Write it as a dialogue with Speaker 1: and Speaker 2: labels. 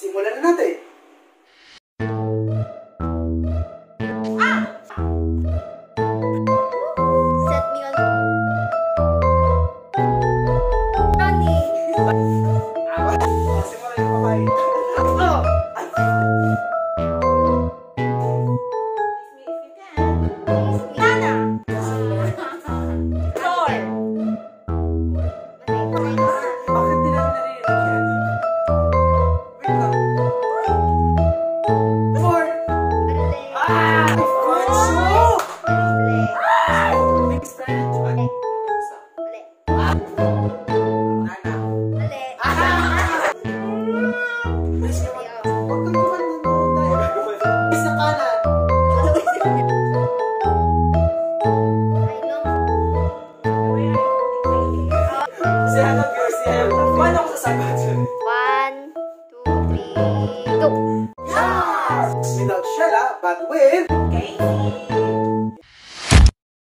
Speaker 1: Simulan na natin.
Speaker 2: Set me on. Honey.
Speaker 1: Ah, simulan yung pakain.
Speaker 2: Oh.
Speaker 1: Paano ako sasagot yun?
Speaker 2: One, two, three, go!
Speaker 1: Yes! Without Shella, but with...
Speaker 2: Okay.